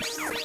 you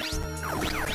Música